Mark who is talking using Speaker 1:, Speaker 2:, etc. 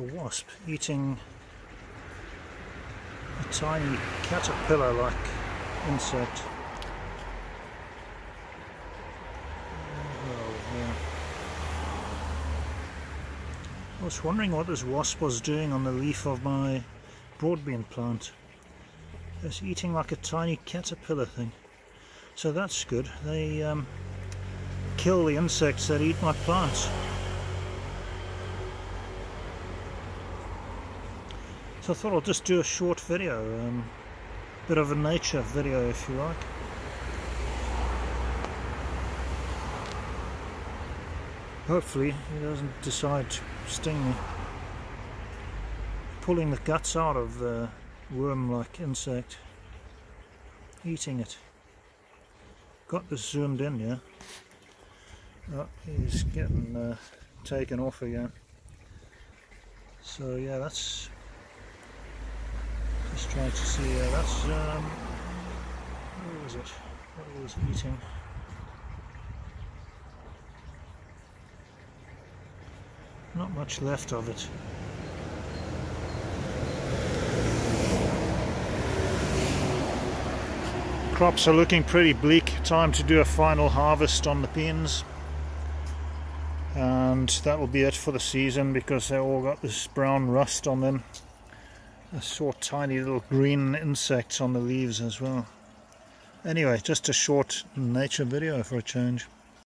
Speaker 1: wasp eating a tiny caterpillar-like insect. Oh. I was wondering what this wasp was doing on the leaf of my broadbean plant. It's eating like a tiny caterpillar thing. So that's good. They um, kill the insects that eat my plants. So I thought I'll just do a short video, um, bit of a nature video if you like. Hopefully he doesn't decide to sting me. Pulling the guts out of the worm-like insect, eating it. Got this zoomed in, yeah? Oh, he's getting uh, taken off again. So yeah, that's trying to see. Uh, that's um, where was it? What was eating? Not much left of it. Crops are looking pretty bleak. Time to do a final harvest on the beans. And that will be it for the season because they all got this brown rust on them. I saw tiny little green insects on the leaves as well. Anyway, just a short nature video for a change.